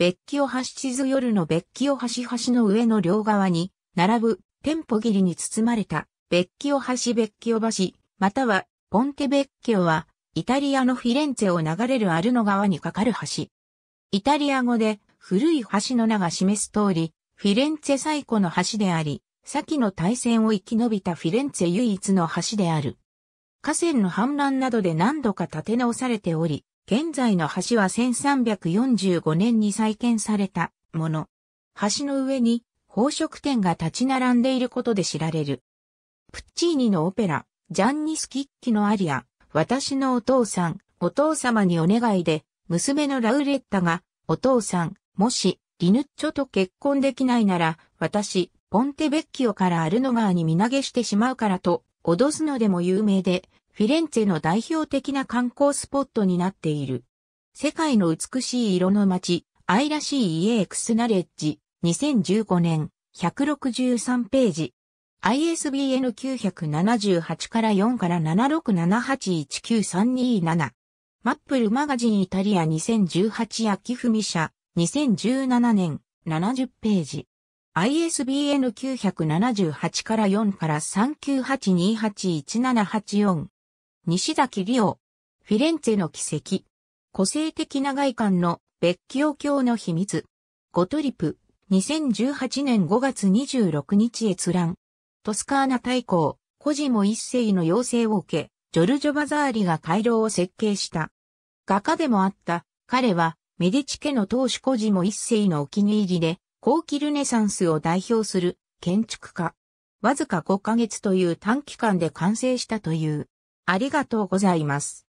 ベッキオ橋地図夜のベッキオ橋橋の上の両側に、並ぶ、店舗切りに包まれた、ベッキオ橋ベッキオ橋、または、ポンテベッキオは、イタリアのフィレンツェを流れるアルノ川に架かる橋。イタリア語で、古い橋の名が示す通り、フィレンツェ最古の橋であり、先の大戦を生き延びたフィレンツェ唯一の橋である。河川の氾濫などで何度か建て直されており、現在の橋は1345年に再建されたもの。橋の上に宝飾店が立ち並んでいることで知られる。プッチーニのオペラ、ジャンニスキッキのアリア、私のお父さん、お父様にお願いで、娘のラウレッタが、お父さん、もし、リヌッチョと結婚できないなら、私、ポンテベッキオからアルノ川に身投げしてしまうからと、脅すのでも有名で、フィレンツェの代表的な観光スポットになっている。世界の美しい色の街、愛らしい家エクスナレッジ、2015年、163ページ。ISBN 978から4から767819327。マップルマガジンイタリア2018秋文社2017年70ページ。ISBN 978から4から398281784。西崎リオ。フィレンツェの奇跡。個性的な外観の別記オ教の秘密。ゴトリプ。2018年5月26日閲覧。トスカーナ大公、コジモ一世の要請を受け、ジョルジョ・バザーリが回廊を設計した。画家でもあった彼はメディチ家の当主コジモ一世のお気に入りで、後期ルネサンスを代表する建築家。わずか5ヶ月という短期間で完成したという。ありがとうございます。